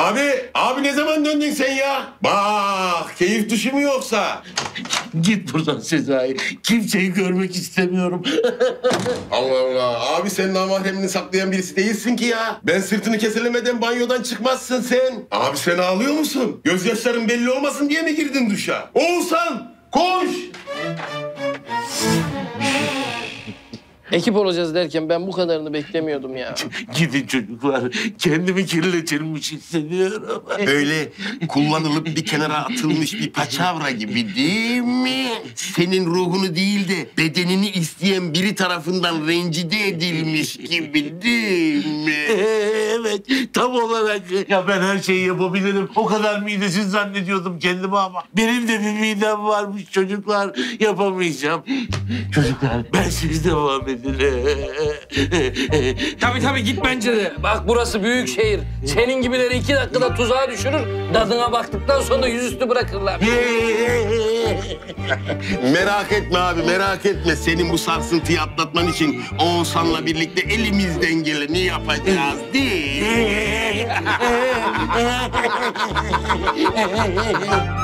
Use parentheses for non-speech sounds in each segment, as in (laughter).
Abi, abi ne zaman döndün sen ya? Bak, keyif dışı mı yoksa? Git buradan Sezai. Kimseyi görmek istemiyorum. (laughs) Allah Allah, abi sen namahremini saklayan birisi değilsin ki ya. Ben sırtını keselemeden banyodan çıkmazsın sen. Abi sen ağlıyor musun? Gözyaşların belli olmasın diye mi girdin duşa? Oğuzhan, koş! Ekip olacağız derken ben bu kadarını beklemiyordum ya. (laughs) Gidin çocuklar. Kendimi kirletilmiş hissediyorum. Öyle kullanılıp bir kenara atılmış bir paçavra gibi değil mi? Senin ruhunu değil de bedenini isteyen biri tarafından rencide edilmiş gibi değil mi? evet tam olarak. Ya ben her şeyi yapabilirim. O kadar midesiz zannediyordum kendimi ama. Benim de bir midem varmış çocuklar. Yapamayacağım. Çocuklar ben siz devam edin. Tabii tabii git bence de. Bak burası büyük şehir. Senin gibileri iki dakikada tuzağa düşürür. Dadına baktıktan sonra yüzüstü bırakırlar. Merak etme abi merak etme. Senin bu sarsıntıyı atlatman için Oğuzhan'la birlikte elimizden geleni yapacağız değil. (laughs)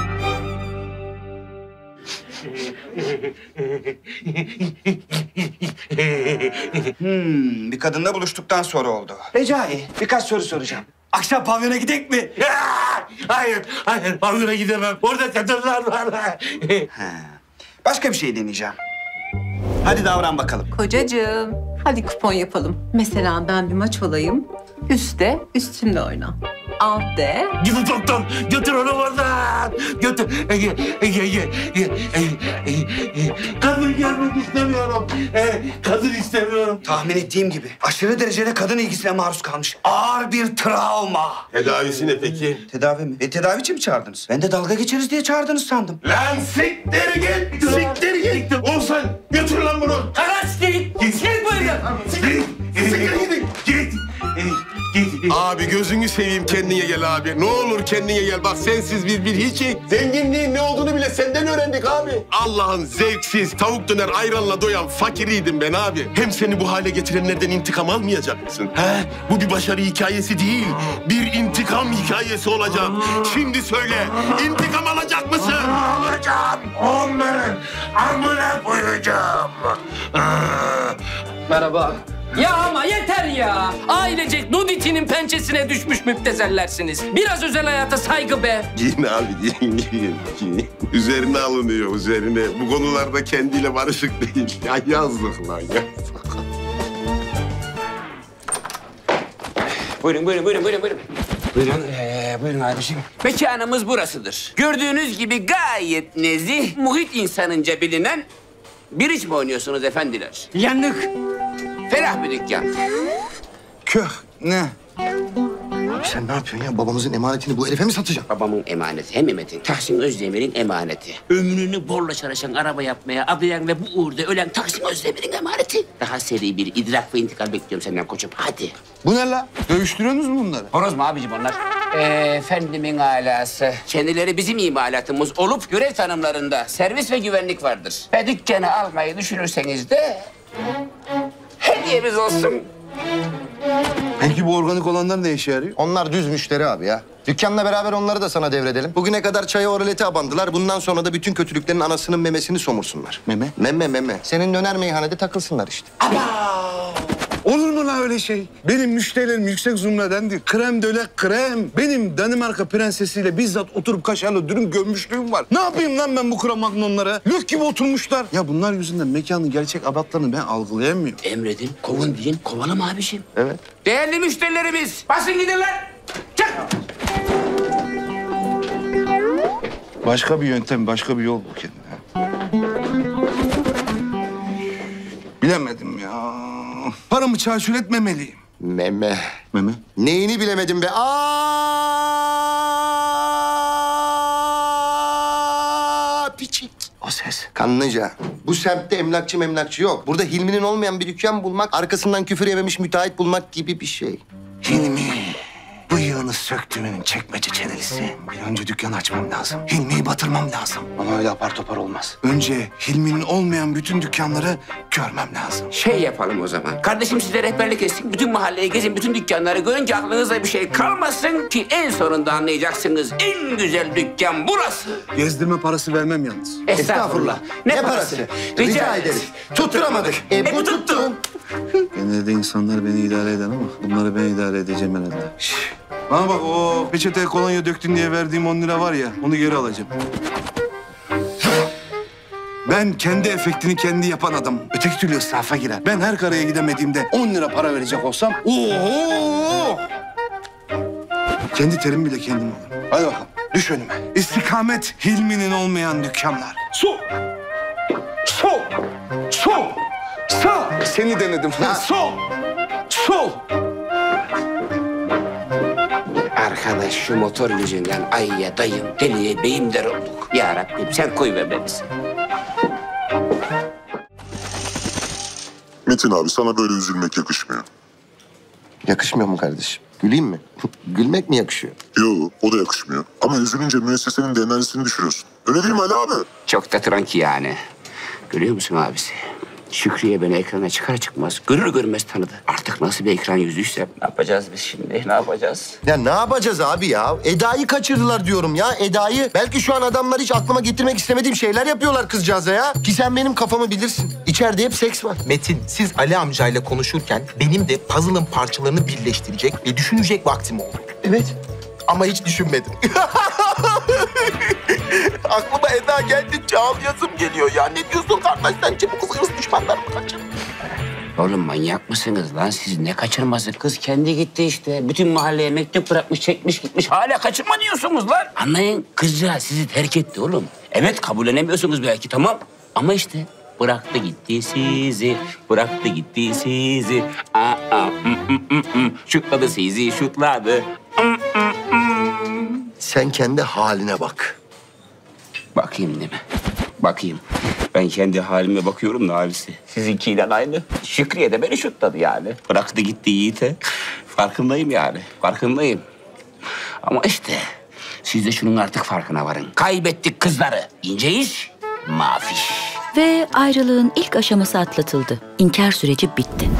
Hmm, bir kadınla buluştuktan sonra oldu. Recai, birkaç soru soracağım. Akşam pavyona gidek mi? (laughs) hayır, hayır. Pavyona gidemem. Orada kadınlar var. Başka bir şey deneyeceğim. Hadi davran bakalım. Kocacığım, hadi kupon yapalım. Mesela ben bir maç olayım. Üste, üstümle oyna. Alt de. Gidin doktor. Götür onu oradan. Götür. Ege, Ege, Ege. Ege, Ege. Kadın görmek istemiyorum. Ee, kadın istemiyorum. Tahmin ettiğim gibi aşırı derecede kadın ilgisine maruz kalmış. Ağır bir travma. Tedavisi ne peki? Tedavi mi? E tedavi için mi çağırdınız? Ben de dalga geçeriz diye çağırdınız sandım. Lan siktir git! Siktir git! Oğuzhan götür lan bunu! Kaç git. Git bu evden. Siktir Abi gözünü seveyim kendine gel abi. Ne olur kendine gel. Bak sensiz biz bir hiçik. Zenginliğin ne olduğunu bile senden öğrendik abi. Allah'ın zevksiz tavuk döner ayranla doyan fakiriydim ben abi. Hem seni bu hale getirenlerden intikam almayacak mısın? He? Bu bir başarı hikayesi değil. Bir intikam hikayesi olacak. Şimdi söyle. intikam alacak mısın? Alacağım. Onların amına koyacağım. Merhaba. Ya ama yeter ya. Ailecek Nuditi'nin pençesine düşmüş müptezellersiniz. Biraz özel hayata saygı be. Giyin abi giyin giyin. giyin. Üzerine alınıyor üzerine. Bu konularda kendiyle barışık değil. Ya yazdık lan yazdık. Buyurun, buyurun, buyurun, buyurun, buyurun. Buyurun, ee, buyurun abiciğim. Mekanımız burasıdır. Gördüğünüz gibi gayet nezih, muhit insanınca bilinen bir iş mi oynuyorsunuz efendiler? Yandık. Ferah bir dükkan. Köh ne? Sen ne yapıyorsun ya? Babamızın emanetini bu herife mi satacaksın? Babamın emaneti, hem Mehmet'in, Tahsin Özdemir'in emaneti. Ömrünü borla çalışan araba yapmaya adayan ve bu uğurda ölen Tahsin Özdemir'in emaneti. Daha seri bir idrak ve intikal bekliyorum senden koçum. Hadi. Bu ne la? Dövüştürüyorsunuz mu bunları? Horoz mu abicim onlar? Efendimin alası. Kendileri bizim imalatımız olup görev tanımlarında servis ve güvenlik vardır. Ve dükkanı almayı düşünürseniz de hediyemiz olsun. Peki bu organik olanlar ne işe yarıyor? Onlar düz müşteri abi ya. Dükkanla beraber onları da sana devredelim. Bugüne kadar çaya oralete abandılar. Bundan sonra da bütün kötülüklerin anasının memesini somursunlar. Meme? Meme meme. Senin döner meyhanede takılsınlar işte. Olur mu la öyle şey? Benim müşterilerim yüksek zümredendir. Krem döle krem. Benim Danimarka prensesiyle bizzat oturup kaşarlı dürüm gömmüşlüğüm var. Ne yapayım lan ben bu krem magnonlara? Lük gibi oturmuşlar. Ya bunlar yüzünden mekanın gerçek abatlarını ben algılayamıyorum. Emredin, kovun deyin, kovalım abiciğim. Evet. Değerli müşterilerimiz, basın gidin lan. Çık. Başka bir yöntem, başka bir yol bu kendine. Bilemedim ya. Paramı çarçur etmemeliyim. Meme. Meme. Neyini bilemedim be? Aa, piçik. O ses. Kanlıca. Bu semtte emlakçı memlakçı yok. Burada Hilmi'nin olmayan bir dükkan bulmak, arkasından küfür yememiş müteahhit bulmak gibi bir şey. Hilmi. Bu Bıyığını söktüğümün çekmece çenelisi. Bir önce dükkan açmam lazım. Hilmi'yi batırmam lazım. Ama öyle apar topar olmaz. Önce Hilmi'nin olmayan bütün dükkanları görmem lazım. Şey yapalım o zaman. Kardeşim size rehberlik etsin. Bütün mahalleyi gezin, bütün dükkanları görünce aklınızda bir şey kalmasın ki en sonunda anlayacaksınız. En güzel dükkan burası. Gezdirme parası vermem yalnız. Estağfurullah. Ne, parası? Rica, ederiz. Tutturamadık. E bu tuttu. Genelde insanlar beni idare eder ama bunları ben idare edeceğim herhalde. Bana bak o peçeteye kolonya döktün diye verdiğim 10 lira var ya onu geri alacağım. Ben kendi efektini kendi yapan adam. Öteki türlü ısrafa girer. Ben her karaya gidemediğimde 10 lira para verecek olsam... Oho! Kendi terim bile kendim alırım. Hadi bakalım düş önüme. İstikamet Hilmi'nin olmayan dükkanlar. Sol! Sol! Sol! Sağ! Seni denedim. Sol! Sol! Arkadaş şu motor yüzünden ayıya, dayım, deliye, beyim der olduk. Ya Rabbim sen koy be. Metin abi sana böyle üzülmek yakışmıyor. Yakışmıyor mu kardeşim? Güleyim mi? (laughs) Gülmek mi yakışıyor? Yo o da yakışmıyor. Ama üzülünce müessesenin de enerjisini düşürüyorsun. Öyle değil mi Ali abi? Çok da tranki yani. Görüyor musun abisi? Şükriye beni ekrana çıkar çıkmaz görür görmez tanıdı. Artık nasıl bir ekran yüzüyse ne yapacağız biz şimdi? Ne yapacağız? Ya ne yapacağız abi ya? Eda'yı kaçırdılar diyorum ya. Eda'yı belki şu an adamlar hiç aklıma getirmek istemediğim şeyler yapıyorlar kızcağıza ya. Ki sen benim kafamı bilirsin. İçeride hep seks var. Metin, siz Ali amcayla konuşurken benim de puzzle'ın parçalarını birleştirecek ve düşünecek vaktim oldu. Evet. Ama hiç düşünmedim. (laughs) (laughs) Aklıma Eda geldikçe ağlayasım geliyor ya. Ne diyorsun kardeş? Sence bu kız hırs düşmanlar mı kaçır? Oğlum manyak mısınız lan siz? Ne kaçırması? Kız kendi gitti işte. Bütün mahalleye mektup bırakmış, çekmiş gitmiş. Hala kaçırma diyorsunuz lan. Anlayın kızcağız sizi terk etti oğlum. Evet kabullenemiyorsunuz belki tamam. Ama işte bıraktı gitti sizi. Bıraktı gitti sizi. Aa, aa, mm, mm, mm, mm. Şutladı sizi, şutladı. Sen kendi haline bak. Bakayım değil mi? Bakayım. Ben kendi halime bakıyorum da abisi. Sizinkiyle aynı. Şükriye de beni şutladı yani. Bıraktı gitti Yiğit'e. Farkındayım yani. Farkındayım. Ama işte siz de şunun artık farkına varın. Kaybettik kızları. İnce iş, mafiş. Ve ayrılığın ilk aşaması atlatıldı. İnkar süreci bitti.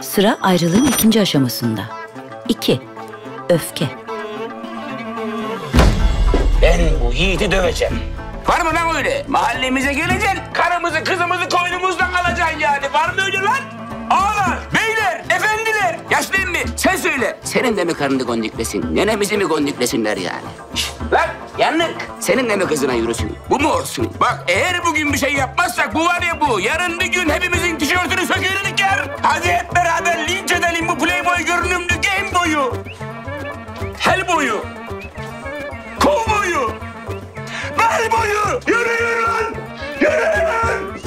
Sıra ayrılığın ikinci aşamasında. İki, öfke. Yiğit'i döveceğim. Var mı lan öyle? Mahallemize geleceksin. Karımızı, kızımızı koynumuzdan alacaksın yani. Var mı öyle lan? Ağalar, beyler, efendiler. Yaşlıyım mı? Sen söyle. Senin de mi karını gondiklesin? Nenemizi mi gondiklesinler yani? Şişt, lan yanlık. Senin de mi kızına yürüsün? Bu mu olsun? Bak eğer bugün bir şey yapmazsak bu var ya bu. Yarın bir gün hepimizin tişörtünü sökülür diker. Hadi hep beraber linç edelim bu Playboy görünümlü en boyu. Hel Bel boyu. Yürüyün lan. Yürüyün lan.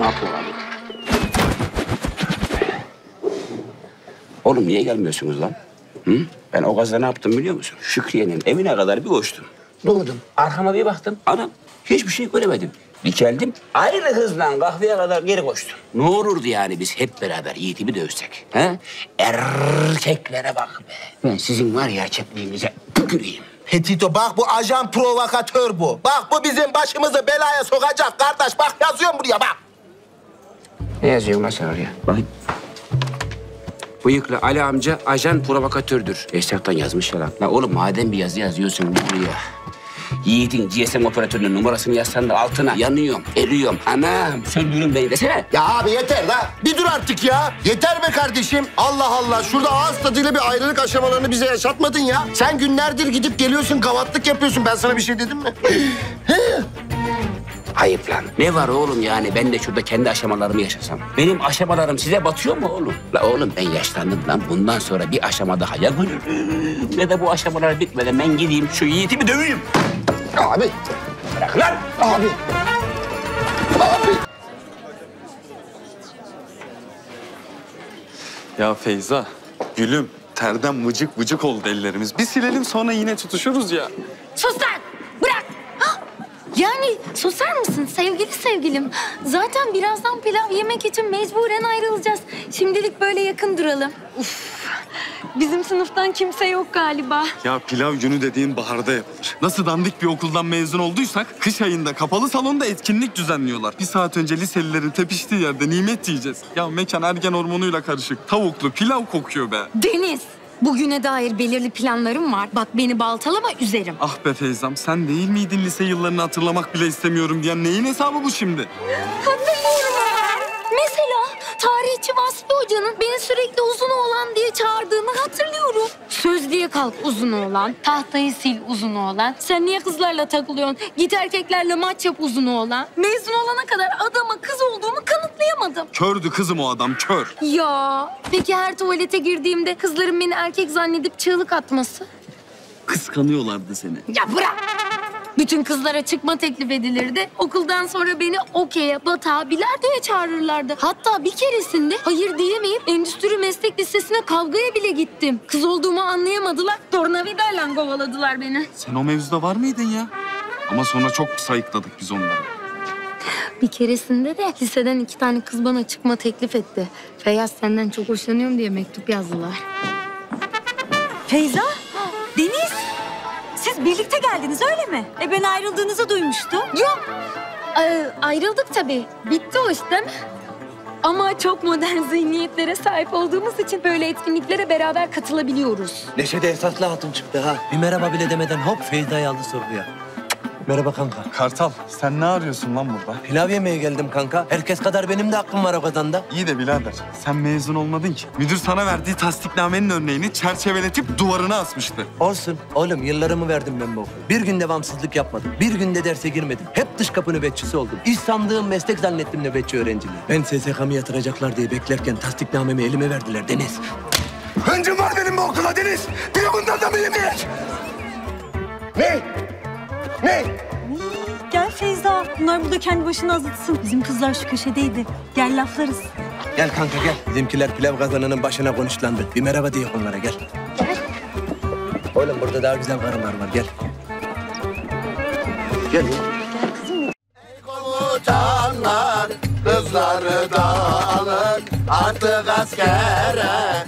Ne yapıyor abi? Oğlum niye gelmiyorsunuz lan? Hı? Ben o gazda ne yaptım biliyor musun? Şükriye'nin evine kadar bir koştum. Ne oldu? Arkama bir baktım. Anam hiçbir şey göremedim. Bir geldim. Aynı hızla kahveye kadar geri koştum. Ne olurdu yani biz hep beraber Yiğit'i bir dövsek? He? Erkeklere bak be. Ben sizin var ya çekmeğinize tüküreyim. Petito bak bu ajan provokatör bu. Bak bu bizim başımızı belaya sokacak kardeş. Bak yazıyorum buraya bak. Ne yazıyor lan sen oraya? Bakayım. Bıyıklı Ali amca ajan provokatördür. Esnaftan yazmış ya lan. La oğlum madem bir yazı yazıyorsun buraya. Yiğit'in GSM operatörünün numarasını yazsan da altına yanıyorum, eriyorum. Anam söndürün beni desene. Ya abi yeter la. Bir dur artık ya. Yeter be kardeşim. Allah Allah. Şurada ağız tadıyla bir ayrılık aşamalarını bize yaşatmadın ya. Sen günlerdir gidip geliyorsun, gavatlık yapıyorsun. Ben sana bir şey dedim mi? (gasps) Ayıp lan. Ne var oğlum yani ben de şurada kendi aşamalarımı yaşasam. Benim aşamalarım size batıyor mu oğlum? La oğlum ben yaşlandım lan. Bundan sonra bir aşama daha ya. (gasps) Ne de bu aşamalar bitmeden ben gideyim şu Yiğit'i bir döveyim. Abi. Bırak lan. Abi. Abi. Ya Feyza, gülüm terden vıcık vıcık oldu ellerimiz. Bir silelim sonra yine tutuşuruz ya. Sus lan! Bırak! Hah! Yani susar mısın sevgili sevgilim? Zaten birazdan pilav yemek için mecburen ayrılacağız. Şimdilik böyle yakın duralım. Uf, bizim sınıftan kimse yok galiba. Ya pilav günü dediğin baharda yapılır. Nasıl dandik bir okuldan mezun olduysak kış ayında kapalı salonda etkinlik düzenliyorlar. Bir saat önce liselilerin tepiştiği yerde nimet yiyeceğiz. Ya mekan ergen hormonuyla karışık. Tavuklu pilav kokuyor be. Deniz, bugüne dair belirli planlarım var. Bak beni baltalama üzerim. Ah be Feyzam sen değil miydin lise yıllarını hatırlamak bile istemiyorum diyen neyin hesabı bu şimdi? Hatırlıyorum. Hoca'nın beni sürekli uzun oğlan diye çağırdığını hatırlıyorum. Söz diye kalk uzun oğlan, tahtayı sil uzun oğlan. Sen niye kızlarla takılıyorsun? Git erkeklerle maç yap uzun oğlan. Mezun olana kadar adama kız olduğumu kanıtlayamadım. Kördü kızım o adam kör. Ya peki her tuvalete girdiğimde kızların beni erkek zannedip çığlık atması? Kıskanıyorlardı seni. Ya bırak! Bütün kızlara çıkma teklif edilirdi. Okuldan sonra beni okey'e, batağa, bilardoya çağırırlardı. Hatta bir keresinde hayır diyemeyip endüstri meslek lisesine kavgaya bile gittim. Kız olduğumu anlayamadılar. Tornavidayla kovaladılar beni. Sen o mevzuda var mıydın ya? Ama sonra çok sayıkladık biz onları. Bir keresinde de liseden iki tane kız bana çıkma teklif etti. Feyyaz senden çok hoşlanıyorum diye mektup yazdılar. Feyza, Deniz. Siz birlikte geldiniz öyle mi? E ben ayrıldığınızı duymuştum. Yok. Ee, ayrıldık tabii. Bitti o iş değil mi? Ama çok modern zihniyetlere sahip olduğumuz için böyle etkinliklere beraber katılabiliyoruz. Neşe de esaslı hatun çıktı ha. Bir merhaba bile demeden hop Feyza'yı aldı sorguya. Merhaba kanka. Kartal sen ne arıyorsun lan burada? Pilav yemeye geldim kanka. Herkes kadar benim de hakkım var o kazanda. İyi de birader sen mezun olmadın ki. Müdür sana verdiği tasdiknamenin örneğini çerçeveletip duvarına asmıştı. Olsun. Oğlum yıllarımı verdim ben bu okula. Bir gün devamsızlık yapmadım. Bir günde derse girmedim. Hep dış kapı nöbetçisi oldum. İş sandığım meslek zannettim nöbetçi öğrenciliği. Ben SSK'mı yatıracaklar diye beklerken tasdiknamemi elime verdiler Deniz. Hıncım var benim bu okula Deniz. Bir bundan da mı yemeyek? Ne? Ne? Gel Feyza. Bunlar burada kendi başına azıtsın. Bizim kızlar şu köşedeydi. Gel laflarız. Gel kanka gel. Bizimkiler pilav kazanının başına konuşlandı. Bir merhaba diye onlara gel. Oğlum burada daha güzel karılar var gel. Gel. Komutanlar kızları da alın artık askere.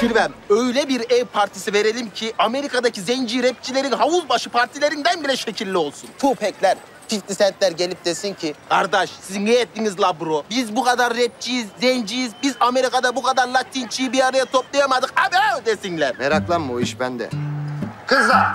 Kirvem öyle bir ev partisi verelim ki Amerika'daki zenci rapçilerin havuzbaşı partilerinden bile şekilli olsun. Tupekler, 50 Cent'ler gelip desin ki kardeş siz ne ettiniz la bro? Biz bu kadar rapçiyiz, zenciyiz. Biz Amerika'da bu kadar Latinçiyi bir araya toplayamadık. Abi desinler. Meraklanma o iş bende. Kızlar,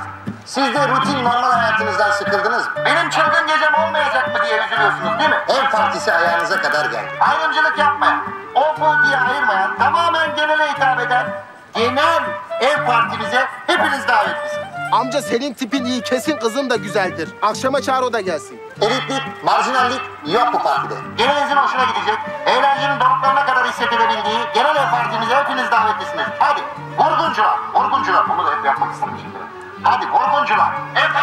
siz de rutin normal hayatınızdan sıkıldınız mı? Benim çılgın gecem olmayacak mı diye üzülüyorsunuz değil mi? Ev partisi ayağınıza kadar geldi. Ayrımcılık yapmayan, o bu diye ayırmayan, tamamen genele hitap eden genel ev partimize hepiniz davetlisiniz. Amca senin tipin iyi, kesin kızın da güzeldir. Akşama çağır o da gelsin. Elitlik, marjinallik yok bu partide. Genelinizin hoşuna gidecek, eğlencenin doruklarına kadar hissedilebildiği genel ev partimize hepiniz davetlisiniz. Hadi, vurguncular, yapmak istemişim. Hadi vurguncular. Ev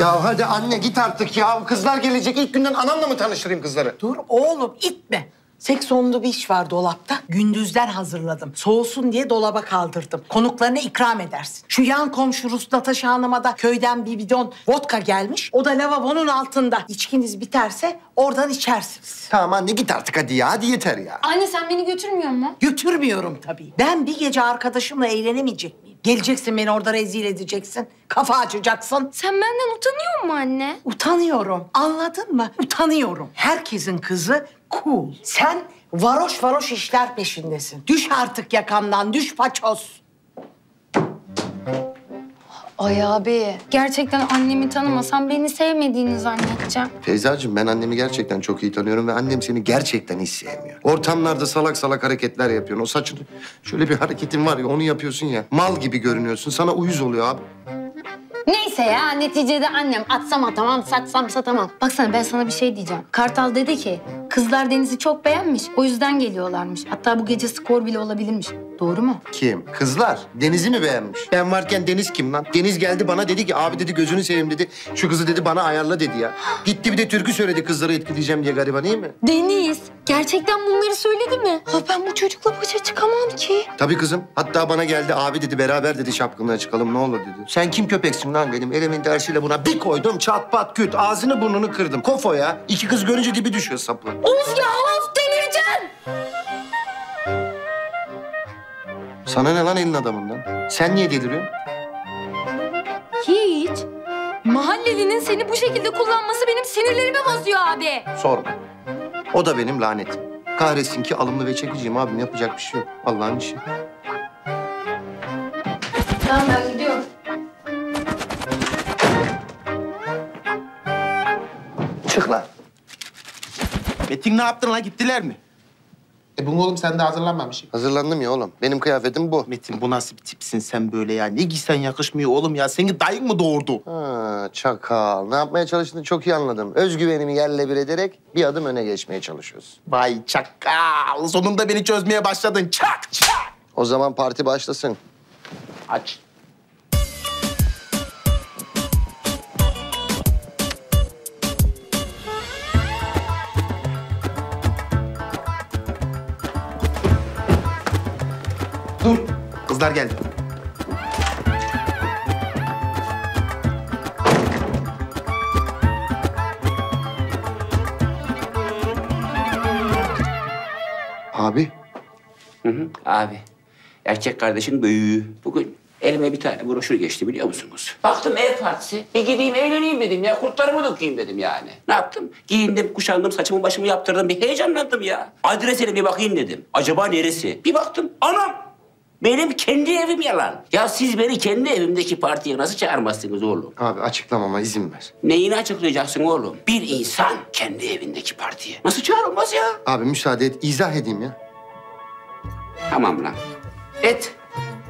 Ya hadi anne git artık ya. Kızlar gelecek. İlk günden anamla mı tanıştırayım kızları? Dur oğlum itme. Seksonlu bir iş var dolapta. Gündüzler hazırladım. Soğusun diye dolaba kaldırdım. Konuklarına ikram edersin. Şu yan komşu Rus Natasha Hanım'a da köyden bir bidon vodka gelmiş. O da lavabonun altında. İçkiniz biterse oradan içersiniz. Tamam anne git artık hadi ya. Hadi yeter ya. Anne sen beni götürmüyor mu? Götürmüyorum tabii. Ben bir gece arkadaşımla eğlenemeyecek miyim? Geleceksin beni orada rezil edeceksin. Kafa açacaksın. Sen benden utanıyor musun anne? Utanıyorum. Anladın mı? Utanıyorum. Herkesin kızı cool. Sen varoş varoş işler peşindesin. Düş artık yakamdan, düş paçoz. Ay abi. Gerçekten annemi tanımasam beni sevmediğini zannedeceğim. Feyzacığım ben annemi gerçekten çok iyi tanıyorum ve annem seni gerçekten hiç sevmiyor. Ortamlarda salak salak hareketler yapıyorsun. O saçını şöyle bir hareketin var ya onu yapıyorsun ya. Mal gibi görünüyorsun. Sana uyuz oluyor abi. Neyse ya neticede annem atsam atamam satsam satamam. Baksana ben sana bir şey diyeceğim. Kartal dedi ki kızlar Deniz'i çok beğenmiş o yüzden geliyorlarmış. Hatta bu gece skor bile olabilirmiş. Doğru mu? Kim? Kızlar. Deniz'i mi beğenmiş? Ben varken Deniz kim lan? Deniz geldi bana dedi ki abi dedi gözünü seveyim dedi. Şu kızı dedi bana ayarla dedi ya. Gitti bir de türkü söyledi kızları etkileyeceğim diye gariban iyi mi? Deniz gerçekten bunları söyledi mi? Ha ben bu çocukla başa çıkamam ki. Tabii kızım. Hatta bana geldi abi dedi beraber dedi şapkınlığa çıkalım ne olur dedi. Sen kim köpeksin lan dedim. Elimin dersiyle buna bir koydum çat pat küt. Ağzını burnunu kırdım. Kofo ya. İki kız görünce dibi düşüyor sapla. Of ya of delireceğim. Sana ne lan elin adamından? Sen niye deliriyorsun? Hiç. Mahallelinin seni bu şekilde kullanması benim sinirlerimi bozuyor abi. Sorma. O da benim lanetim. Kahretsin ki alımlı ve çekiciyim abim. Yapacak bir şey yok. Allah'ın işi. Tamam Çık lan. Metin ne yaptın lan? Gittiler mi? E bunu oğlum sen de hazırlanmamışsın. Hazırlandım ya oğlum. Benim kıyafetim bu. Metin bu nasıl bir tipsin sen böyle ya? Ne giysen yakışmıyor oğlum ya. Seni dayın mı doğurdu? Ha, çakal. Ne yapmaya çalıştığını çok iyi anladım. Özgüvenimi yerle bir ederek bir adım öne geçmeye çalışıyoruz. Vay çakal. Sonunda beni çözmeye başladın. Çak çak. O zaman parti başlasın. Aç. Kızlar geldi. Abi. Hı hı, abi. Erkek kardeşin büyüğü. Bugün elime bir tane broşür geçti biliyor musunuz? Baktım ev partisi. Bir gideyim eğleneyim dedim ya. Kurtlarımı dökeyim dedim yani. Ne yaptım? Giyindim, kuşandım, saçımı başımı yaptırdım. Bir heyecanlandım ya. Adresine bir bakayım dedim. Acaba neresi? Bir baktım. Anam! Benim kendi evim yalan. Ya siz beni kendi evimdeki partiye nasıl çağırmazsınız oğlum? Abi açıklamama izin ver. Neyini açıklayacaksın oğlum? Bir insan kendi evindeki partiye. Nasıl çağrılmaz ya? Abi müsaade et. izah edeyim ya. Tamam lan. Et.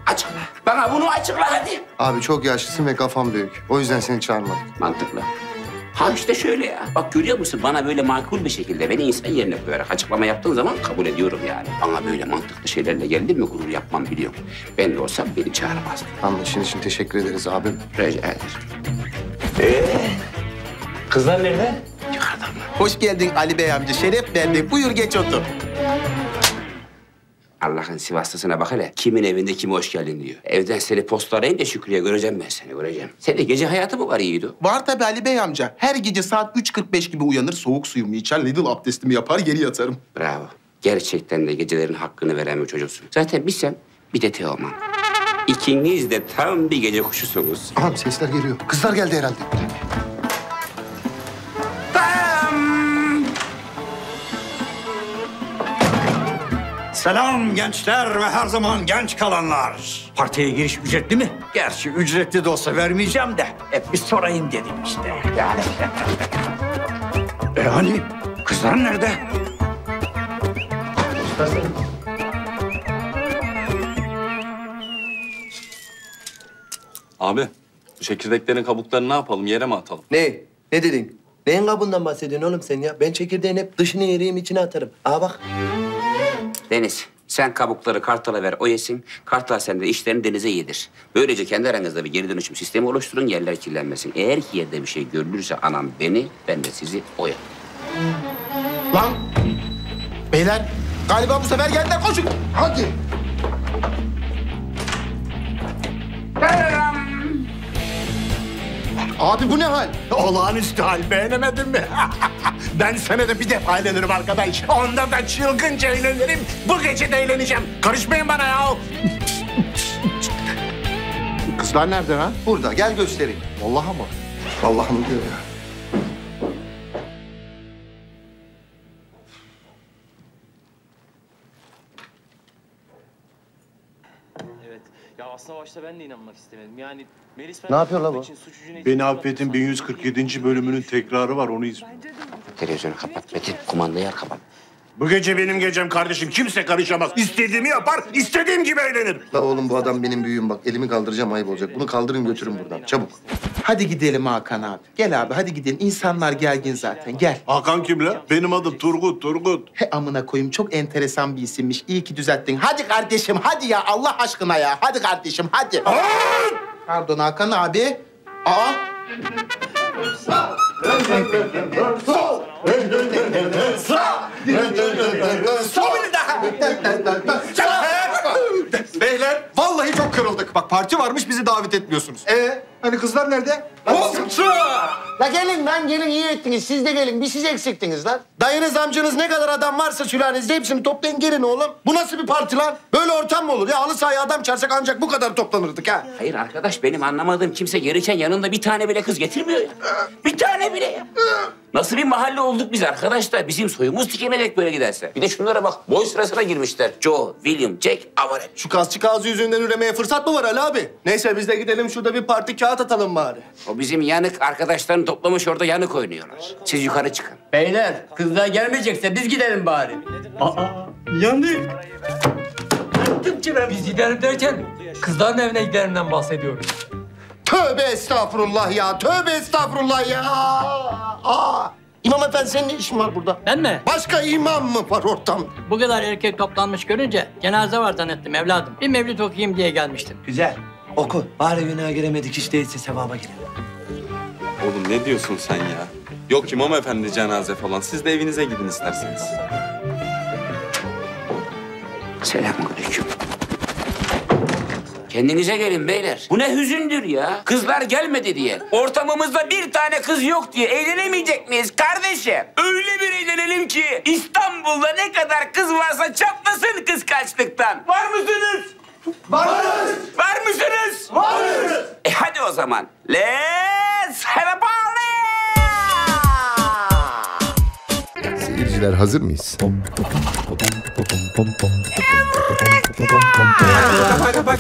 Açıkla. Bana bunu açıkla hadi. Abi çok yaşlısın ve kafam büyük. O yüzden seni çağırmadım. Mantıklı. Ha işte şöyle ya. Bak görüyor musun? Bana böyle makul bir şekilde beni insan yerine koyarak açıklama yaptığın zaman kabul ediyorum yani. Bana böyle mantıklı şeylerle geldin mi gurur yapmam biliyorum. Ben de olsam beni çağırmazdın. Anlaşın için teşekkür ederiz abim. Rica ederim. Kızlar nerede? Hoş geldin Ali Bey amca. Şeref verdi. Buyur geç otur. Allah'ın Sivaslısına bak hele. Kimin evinde kime hoş geldin diyor. Evden seni postalayayım da Şükrü'ye göreceğim ben seni göreceğim. Senin de gece hayatı mı var Yiğido? Var tabii Ali Bey amca. Her gece saat 3.45 gibi uyanır, soğuk suyumu içer, Lidl abdestimi yapar, geri yatarım. Bravo. Gerçekten de gecelerin hakkını veren bir çocuksun. Zaten bir sen, bir de Teoman. İkiniz de tam bir gece kuşusunuz. Aha sesler geliyor. Kızlar geldi herhalde. Selam gençler ve her zaman genç kalanlar. Partiye giriş ücretli mi? Gerçi ücretli de olsa vermeyeceğim de hep bir sorayım dedim işte. Yani. e hani kızlar nerede? Abi bu çekirdeklerin kabuklarını ne yapalım? Yere mi atalım? Ne? Ne dedin? Neyin kabuğundan bahsediyorsun oğlum sen ya? Ben çekirdeğin hep dışını yeriyim içine atarım. Aa bak. Deniz, sen kabukları Kartal'a ver, o yesin. Kartal sen de işlerini denize yedir. Böylece kendi aranızda bir geri dönüşüm sistemi oluşturun, yerler kirlenmesin. Eğer ki yerde bir şey görülürse anam beni, ben de sizi oyarım. Lan! Beyler, galiba bu sefer geldiler. Koşun! Hadi! Abi bu ne hal? Olağanüstü hal beğenemedin mi? (laughs) ben senede bir defa eğlenirim arkadaş. Onda da çılgınca eğlenirim. Bu gece de eğleneceğim. Karışmayın bana ya. Kızlar nerede ha? Burada. Gel göstereyim. Vallahi mı? Vallahi mı diyor ya. Aslında başta ben de inanmak istemedim. Yani Melis Ne yapıyor la bu? için Beni affetin 1147. bölümünün tekrarı var onu izle. Televizyonu kapat Metin, kumandayı al kapat. Bu gece benim gecem kardeşim. Kimse karışamaz. İstediğimi yapar, istediğim gibi eğlenirim. La oğlum bu adam benim büyüğüm bak. Elimi kaldıracağım ayıp olacak. Bunu kaldırın götürün buradan. Çabuk. Hadi gidelim Hakan abi. Gel abi hadi gidelim. İnsanlar gergin zaten. Gel. Hakan kim la? Benim adım Turgut, Turgut. He amına koyayım çok enteresan bir isimmiş. İyi ki düzelttin. Hadi kardeşim hadi ya Allah aşkına ya. Hadi kardeşim hadi. Pardon Hakan abi. Aa. Beyler vallahi çok kırıldık. Bak parti varmış bizi davet etmiyorsunuz. Ee hani kızlar nerede? La gelin lan gelin iyi ettiniz. Siz de gelin. Bir siz eksiktiniz lan. Dayınız amcanız ne kadar adam varsa sülalenizde hepsini toplayın gelin oğlum. Bu nasıl bir parti lan? Böyle ortam mı olur? Ya halı sahaya adam çağırsak ancak bu kadar toplanırdık ha. Hayır arkadaş benim anlamadığım kimse gelirken yanında bir tane bile kız getirmiyor ya. Bir tane bile ya. Nasıl bir mahalle olduk biz arkadaşlar? Bizim soyumuz tükenecek böyle giderse. Bir de şunlara bak. Boy sırasına girmişler. Joe, William, Jack, Avaret. Şu kasçı ağzı yüzünden üremeye fırsat mı var Ali abi? Neyse biz de gidelim şurada bir parti kağıt atalım bari. O bizim yanık arkadaşlarını toplamış orada yanık oynuyorlar. Siz yukarı çıkın. Beyler kızlar gelmeyecekse biz gidelim bari. Aa yandık. Biz gidelim derken kızların evine giderimden bahsediyoruz. Tövbe estağfurullah ya. Tövbe estağfurullah ya. Aa. İmam efendi senin ne işin var burada? Ben mi? Başka imam mı var ortamda? Bu kadar erkek toplanmış görünce cenaze var zannettim evladım. Bir mevlüt okuyayım diye gelmiştim. Güzel. Oku. Bari günaha giremedik hiç değilse sevaba girelim. Oğlum ne diyorsun sen ya? Yok imam efendi cenaze falan. Siz de evinize gidin isterseniz. Selamünaleyküm. Kendinize gelin beyler. Bu ne hüzündür ya. Kızlar gelmedi diye. Ortamımızda bir tane kız yok diye eğlenemeyecek miyiz kardeşim? Öyle bir eğlenelim ki İstanbul'da ne kadar kız varsa çatlasın kıskançlıktan. Var mısınız? Varız. Var mısınız? Varız. E hadi o zaman. Let's have a party! Seyirciler hazır mıyız? Yeah!